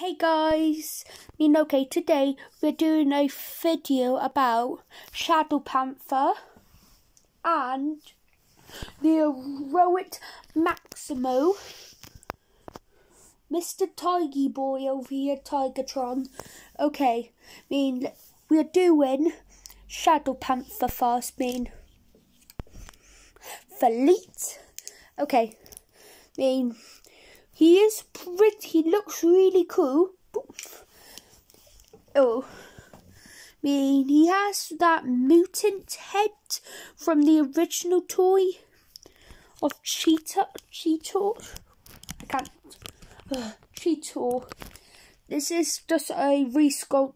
Hey guys, mean okay, today we're doing a video about Shadow Panther and the heroic Maximo. Mr. Tiger Boy over here, Tigatron. Okay, mean we're doing Shadow Panther first, mean Felite. Okay, mean he is pretty, he looks really cool. Oh, I mean, he has that mutant head from the original toy of Cheetah, Cheetor. I can't, uh, Cheetor. This is just a resculpt,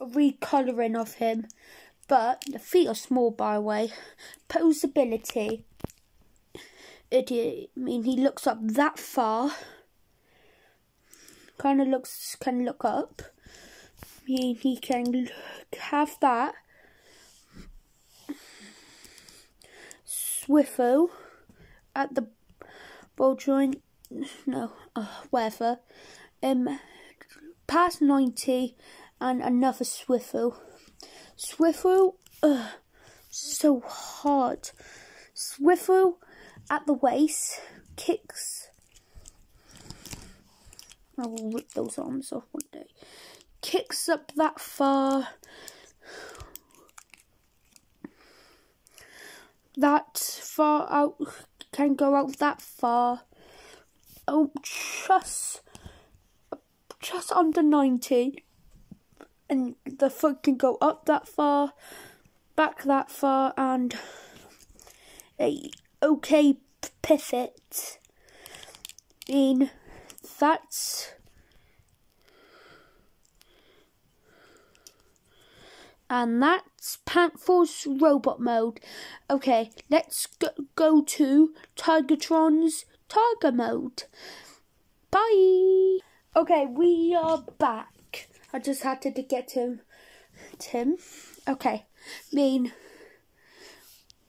a recolouring of him. But the feet are small, by the way. Posability. It, I mean, he looks up that far kind of looks can look up. He he can have that. Swiffle at the ball joint. No, uh, whatever. Um, past ninety and another swiffle. Swiffle, uh, so hard. Swiffle at the waist, kicks I will rip those arms off one day. Kicks up that far. That far out can go out that far. Oh, just just under ninety, and the foot can go up that far, back that far, and a okay pivot in that's and that's Panther's robot mode. Okay, let's go, go to Tigatron's Tiger mode. Bye. Okay, we are back. I just had to get him. Tim. Okay, mean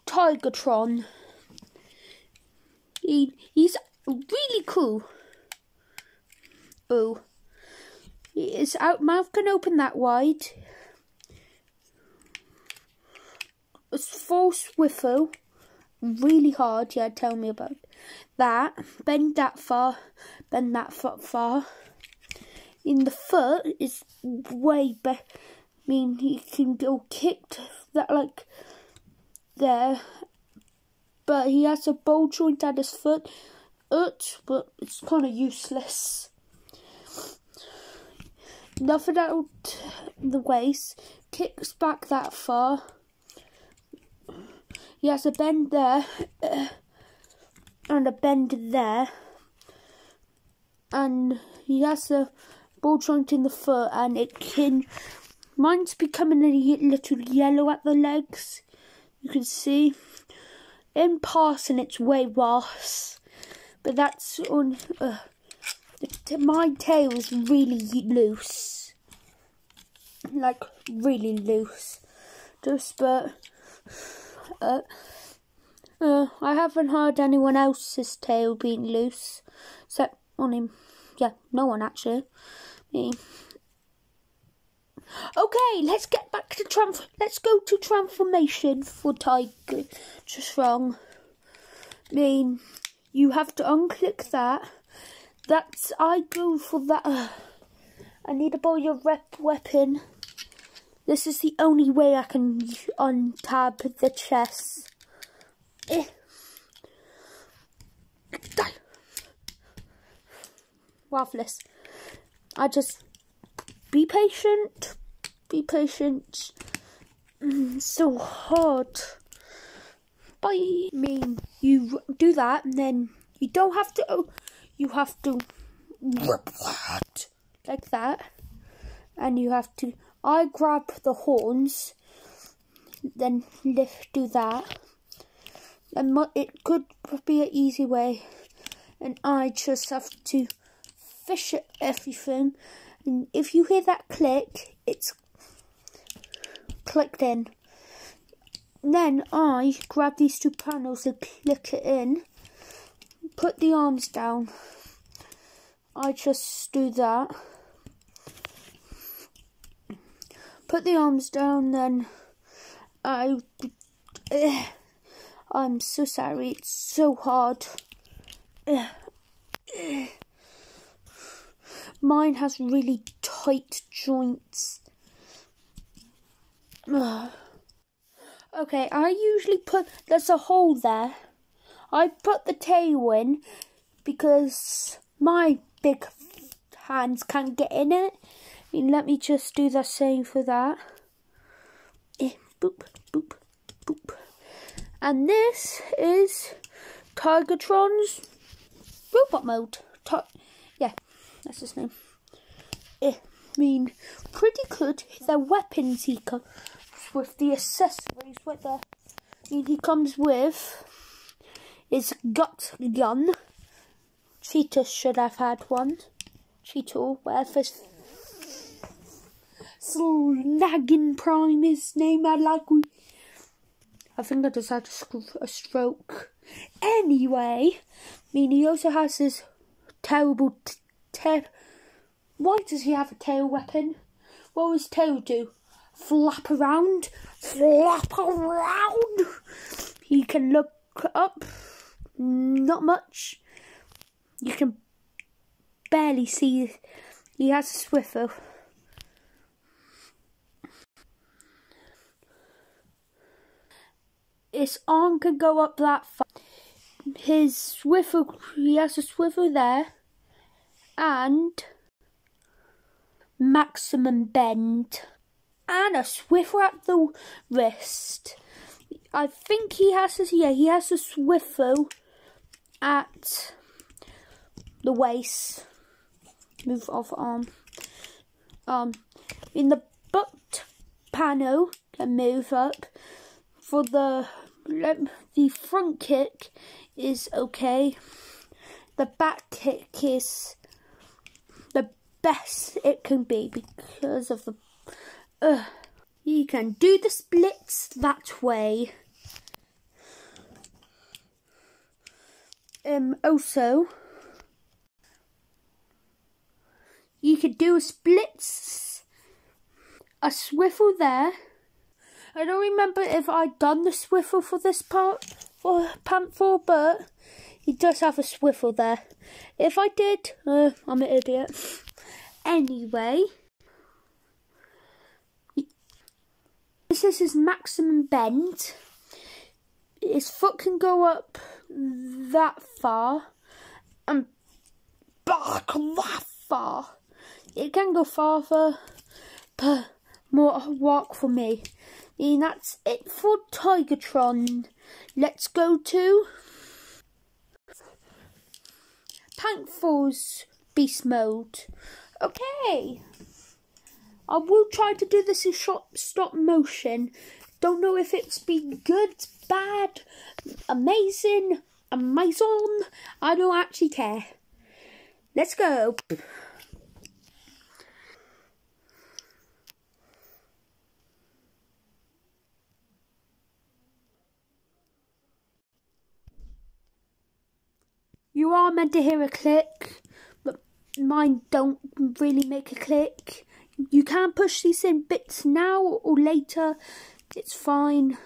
Tigatron. He he's really cool. Oh. His out mouth can open that wide. It's full swiffle. Really hard, yeah, tell me about that. Bend that far, bend that foot far. In the foot is way better. I mean, he can go kicked that like there, but he has a ball joint at his foot. It, but it's kind of useless nothing out the waist, kicks back that far. He has a bend there uh, and a bend there, and he has a ball joint in the foot, and it can. Mine's becoming a little yellow at the legs. You can see. In passing, it's way worse, but that's on. Uh, my tail is really loose. Like, really loose. Just, but, uh, uh, I haven't heard anyone else's tail being loose. Except on him. Yeah, no one actually. Me. Okay, let's get back to trans. Let's go to transformation for Tiger. Just wrong. I mean, you have to unclick that that's I go for that. I need to buy your rep weapon. This is the only way I can untab the chest. Eh. Die. Worthless. I just be patient. Be patient. Mm, so hard. Bye. I mean, you do that and then you don't have to. Oh, you have to rip that like that. And you have to I grab the horns then lift do that. And it could be an easy way. And I just have to fish at everything. And if you hear that click it's clicked in. Then I grab these two panels and click it in put the arms down. I just do that. put the arms down, then I. Uh, I'm so sorry. It's so hard. Uh, uh. Mine has really tight joints. Okay, I usually put there's a hole there. I put the tail in because my big hands can't get in it. I mean, let me just do the same for that. Eh, boop, boop, boop. And this is Tigatron's robot mode. yeah, that's his name. Eh, I mean, pretty good. The weapons he comes with the accessories with the. I mean, he comes with his gut gun. Cheetah should have had one. Cheetah, whatever. Snagging Prime, his name, I like. I think I just had a stroke. Anyway, I mean, he also has this terrible tail. Why does he have a tail weapon? What does tail do? Flap around? Flap around! He can look up. Not much. You can barely see. He has a Swiffer. His arm can go up that far. His Swiffer, he has a Swiffer there. And maximum bend. And a Swiffer at the wrist. I think he has this, yeah, he has a Swiffer at the waist. Move off arm. Um, in the butt panel can move up. For the the front kick is okay. The back kick is the best it can be because of the. Uh, you can do the splits that way. Um, also, you could do a splits, a swivel there. I don't remember if I'd done the swivel for this part for Panther, but he does have a swivel there. If I did, uh, I'm an idiot. Anyway, this is his maximum bend. His foot can go up that far and back that far. It can go farther, but more work for me. And that's it for Tigatron. Let's go to Panther's Beast Mode. Okay. I will try to do this in short stop motion. Don't know if it's been good, bad, amazing, amazing. I don't actually care. Let's go. You are meant to hear a click, but mine don't really make a click. You can push these in bits now or later. It's fine.